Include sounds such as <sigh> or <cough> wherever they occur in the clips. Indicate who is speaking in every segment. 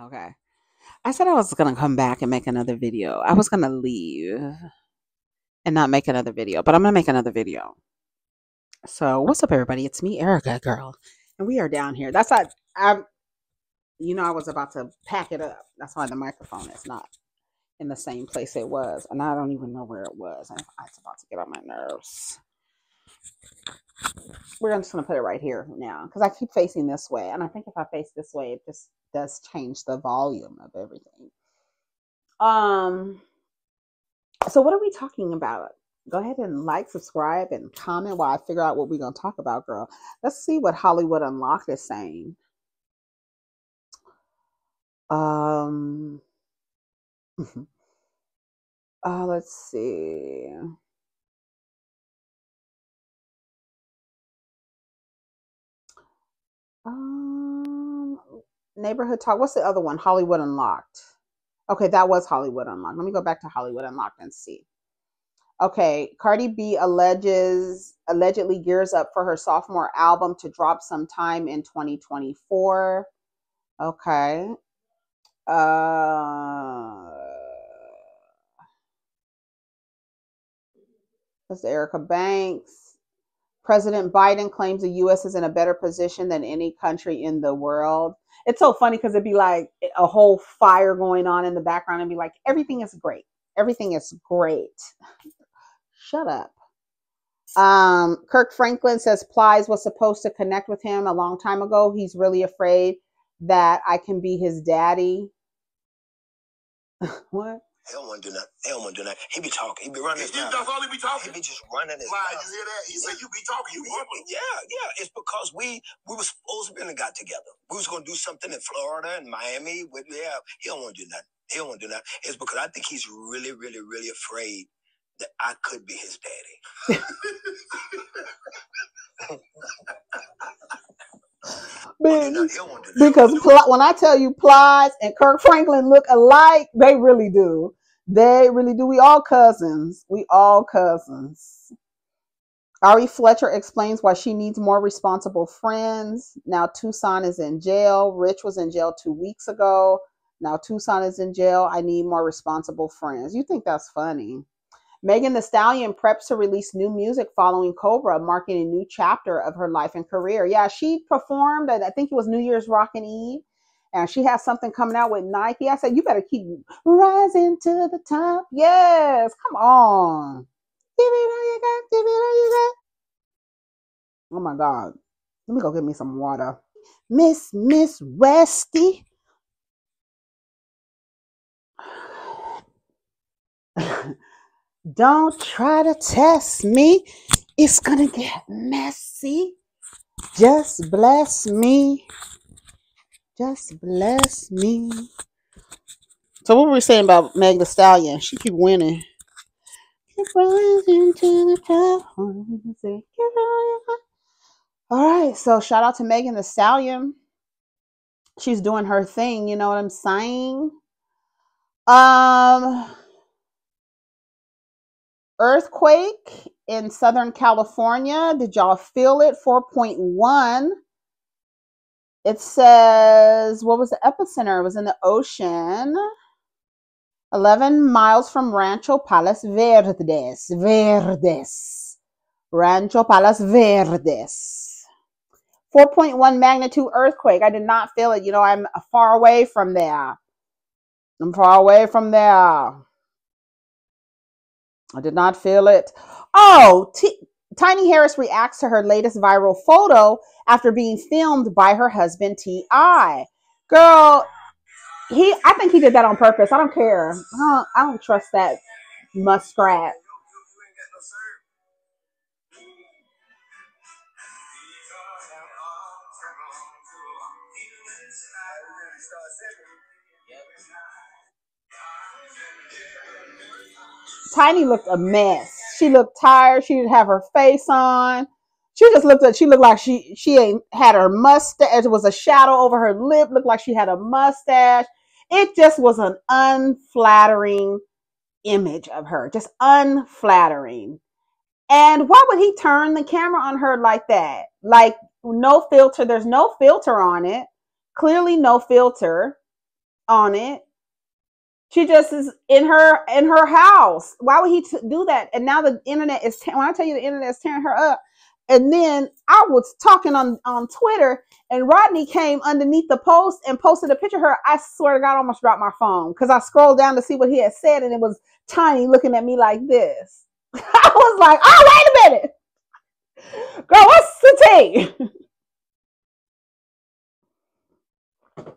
Speaker 1: Okay. I said I was gonna come back and make another video. I was gonna leave and not make another video, but I'm gonna make another video. So what's up, everybody? It's me, Erica, girl, and we are down here. That's not. I, you know, I was about to pack it up. That's why the microphone is not in the same place it was, and I don't even know where it was. And it's about to get on my nerves. We're just gonna put it right here now because I keep facing this way, and I think if I face this way, it just does change the volume of everything. Um, so what are we talking about? Go ahead and like, subscribe, and comment while I figure out what we're gonna talk about, girl. Let's see what Hollywood Unlocked is saying. Um, <laughs> uh, let's see. Um, neighborhood talk. What's the other one? Hollywood Unlocked. Okay, that was Hollywood Unlocked. Let me go back to Hollywood Unlocked and see. Okay, Cardi B alleges allegedly gears up for her sophomore album to drop sometime in 2024. Okay. Uh that's Erica Banks. President Biden claims the US is in a better position than any country in the world. It's so funny because it'd be like a whole fire going on in the background and be like, everything is great. Everything is great. Shut up. Um, Kirk Franklin says Plies was supposed to connect with him a long time ago. He's really afraid that I can be his daddy. <laughs> what?
Speaker 2: He don't want to do nothing. He don't want to do nothing. He be talking. He be running his mouth.
Speaker 3: that's all he be talking.
Speaker 2: He be just running his
Speaker 3: Lie,
Speaker 2: mouth.
Speaker 3: you hear that? He said you be talking. You
Speaker 2: Yeah,
Speaker 3: rumble.
Speaker 2: yeah, yeah. It's because we we were supposed to be and got together. We was gonna do something in Florida and Miami. With yeah, he don't want to do nothing. He don't want to do nothing. It's because I think he's really, really, really afraid that I could be his daddy. <laughs>
Speaker 1: Man,
Speaker 2: He don't want to do nothing.
Speaker 1: because Pl- when I tell you Plies and Kirk Franklin look alike, they really do. They really do. We all cousins. We all cousins. Ari Fletcher explains why she needs more responsible friends. Now Tucson is in jail. Rich was in jail two weeks ago. Now Tucson is in jail. I need more responsible friends. You think that's funny? Megan Thee Stallion preps to release new music following Cobra, marking a new chapter of her life and career. Yeah, she performed, I think it was New Year's Rockin' Eve, and she has something coming out with Nike. I said, You better keep rising to the top. Yes, come on. Give it all you got, give it all you got. Oh my God. Let me go get me some water. Miss, Miss Westy. <sighs> Don't try to test me. It's gonna get messy. Just bless me. Just bless me. So what were we saying about Meg Thee Stallion? She keep winning. Keep rising to the top. Say, "Give it all you got." All right, so shout out to Megan Thee Stallion. She's doing her thing, you know what I'm saying? Um earthquake in Southern California. Did y'all feel it? 4.1. It says, what was the epicenter? It was in the ocean. 11 miles from Rancho Palos Verdes. Verdes. Rancho Palos Verdes. 4.1 magnitude earthquake. I did not feel it. You know, I'm far away from there. I'm far away from there. I did not feel it. Oh, T- Tiny Harris reacts to her latest viral photo after being filmed by her husband T.I. Girl, he I think he did that on purpose. I don't care. I don't, I don't trust that muskrat. Tiny looked a mess. She looked tired. She didn't have her face on. She just looked at. She looked like she she ain't had her mustache. There was a shadow over her lip. Looked like she had a mustache. It just was an unflattering image of her. Just unflattering. And why would he turn the camera on her like that? Like no filter. There's no filter on it. Clearly no filter. on it. She just is in her in her house. Why would he t- do that? And now the internet is te- when I tell you the internet is tearing her up. And then I was talking on on Twitter, and Rodney came underneath the post and posted a picture of her. I swear to God, I almost dropped my phone because I scrolled down to see what he had said, and it was Tiny looking at me like this. <laughs> I was like, "Oh, wait a minute, girl, what's the tea?"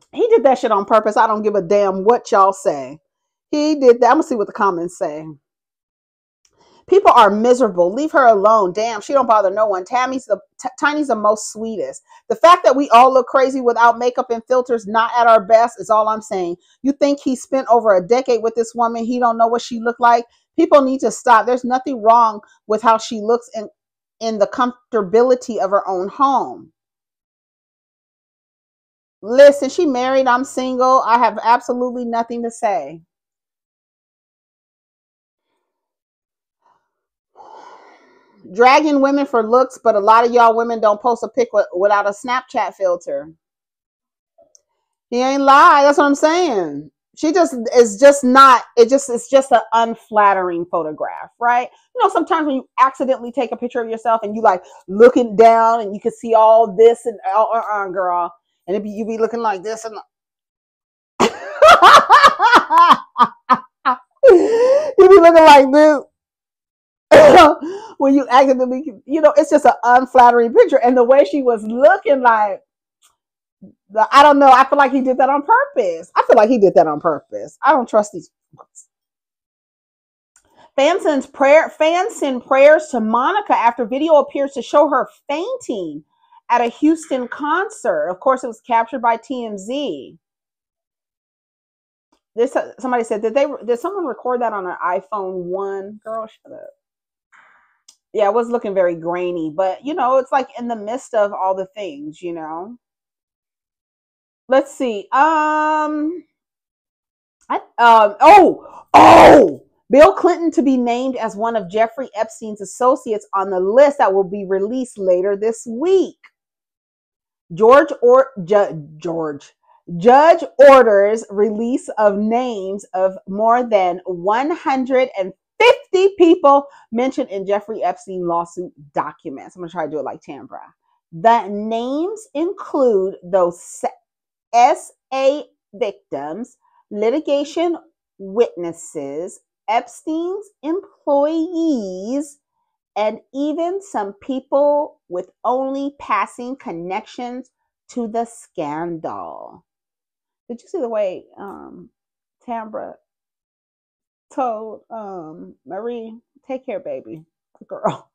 Speaker 1: <laughs> he did that shit on purpose. I don't give a damn what y'all say. He did that. I'm gonna see what the comments say. People are miserable. Leave her alone. Damn, she don't bother no one. Tammy's the t- Tiny's the most sweetest. The fact that we all look crazy without makeup and filters, not at our best, is all I'm saying. You think he spent over a decade with this woman? He don't know what she looked like. People need to stop. There's nothing wrong with how she looks in in the comfortability of her own home. Listen, she married. I'm single. I have absolutely nothing to say. Dragging women for looks, but a lot of y'all women don't post a pic with, without a Snapchat filter. He ain't lie. That's what I'm saying. She just is just not. It just it's just an unflattering photograph, right? You know, sometimes when you accidentally take a picture of yourself and you like looking down and you can see all this and uh, uh, uh girl, and it be you be looking like this and <laughs> you be looking like this <laughs> when you accidentally, you know, it's just an unflattering picture. And the way she was looking like, I don't know. I feel like he did that on purpose. I feel like he did that on purpose. I don't trust these. Fans send prayer. Fans send prayers to Monica after video appears to show her fainting at a Houston concert. Of course, it was captured by TMZ. This somebody said did they did someone record that on an iPhone one? Girl, shut up yeah, it was looking very grainy, but you know, it's like in the midst of all the things, you know. Let's see. Um I um oh, oh, Bill Clinton to be named as one of Jeffrey Epstein's associates on the list that will be released later this week. George or Ju- George Judge orders release of names of more than 150 50 people mentioned in Jeffrey Epstein lawsuit documents. I'm going to try to do it like Tambra. The names include those SA victims, litigation witnesses, Epstein's employees, and even some people with only passing connections to the scandal. Did you see the way um, Tambra told um Marie, take care, baby. Girl.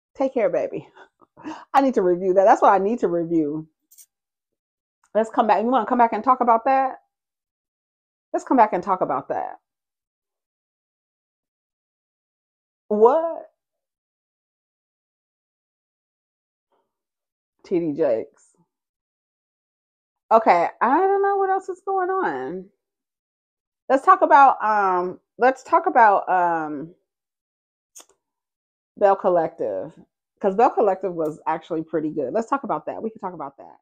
Speaker 1: <laughs> take care, baby. <laughs> I need to review that. That's what I need to review. Let's come back. You want to come back and talk about that? Let's come back and talk about that. What? TD Jakes. Okay, I don't know what else is going on let's talk about um let's talk about um Belle Collective because Belle Collective was actually pretty good. Let's talk about that. We can talk about that.